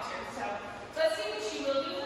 So let's see what she will do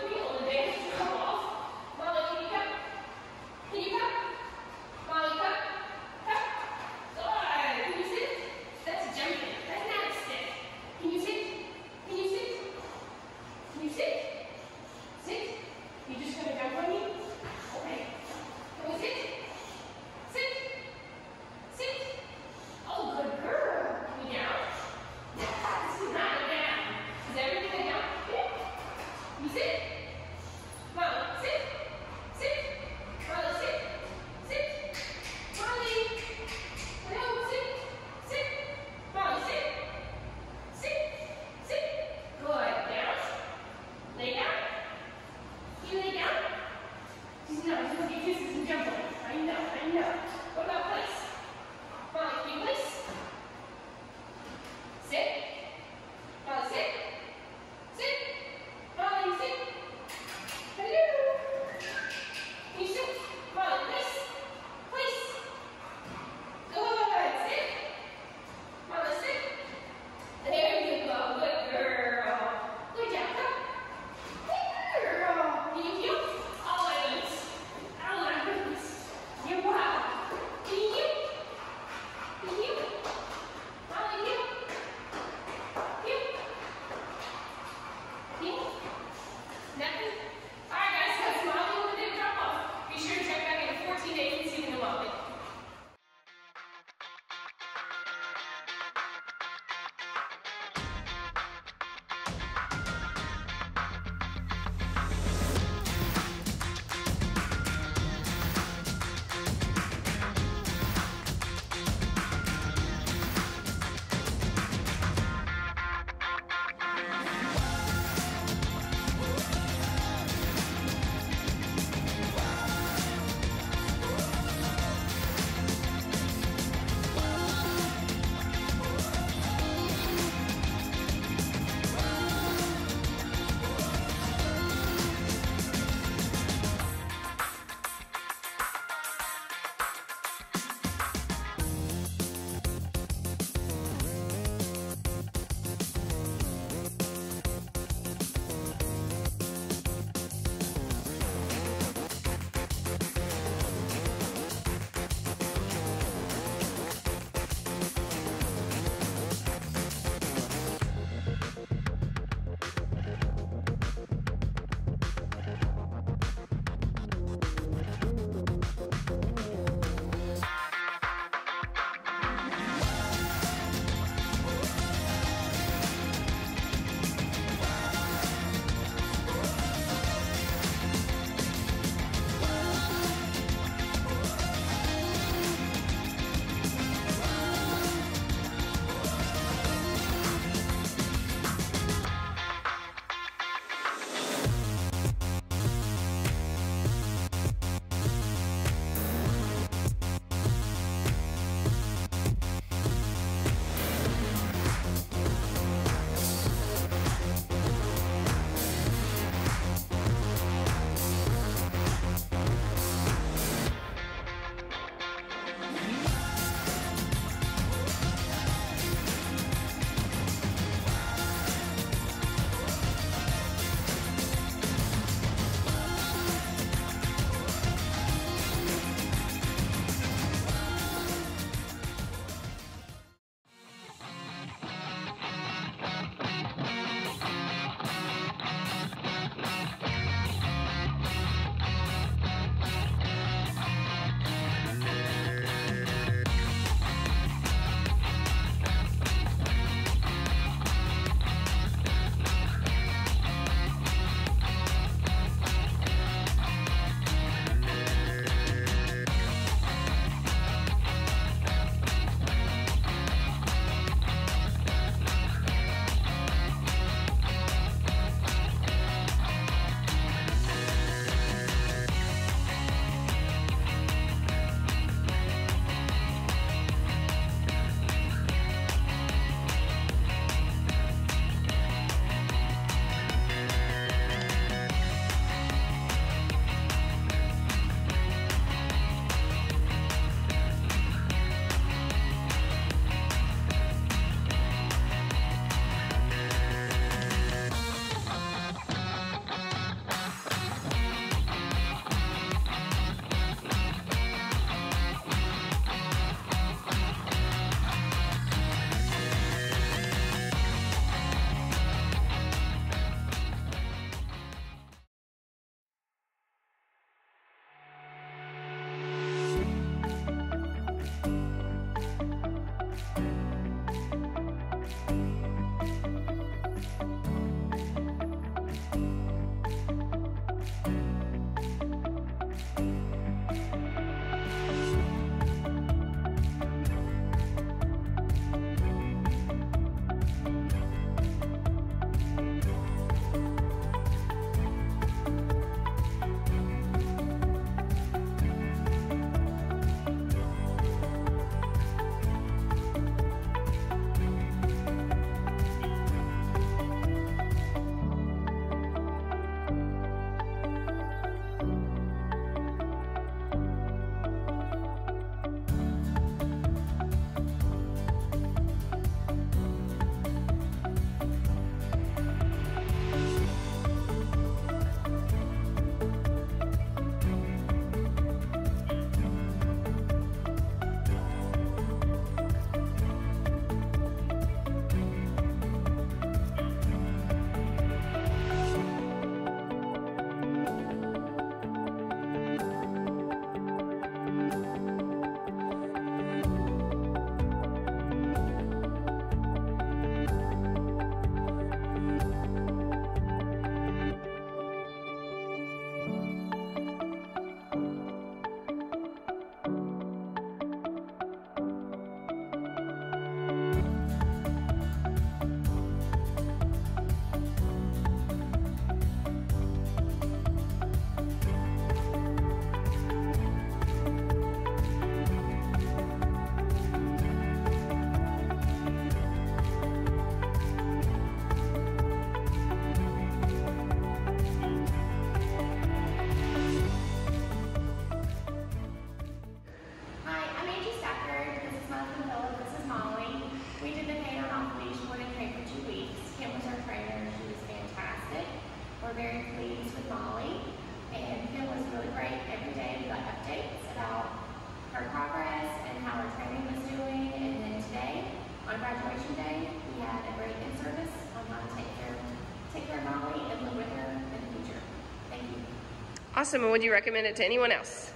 Awesome. And would you recommend it to anyone else?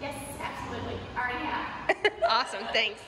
Yes, absolutely. Already have. awesome. Thanks.